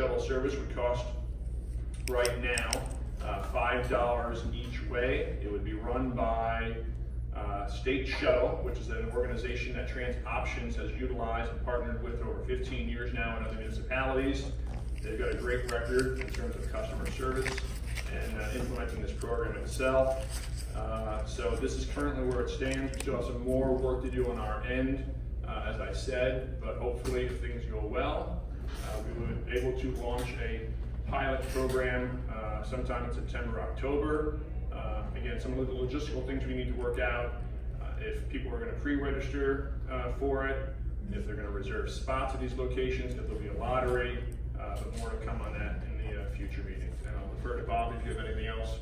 shuttle service would cost right now uh, $5 each way. It would be run by uh, State Shuttle, which is an organization that TransOptions has utilized and partnered with over 15 years now in other municipalities. They've got a great record in terms of customer service and uh, implementing this program itself. Uh, so this is currently where it stands. We still have some more work to do on our end, uh, as I said, but hopefully if things go well, we will be able to launch a pilot program uh, sometime in September, October. Uh, again, some of the logistical things we need to work out. Uh, if people are going to pre-register uh, for it, if they're going to reserve spots at these locations, if there'll be a lottery, uh, but more to come on that in the uh, future meetings. And I'll defer to Bob if you have anything else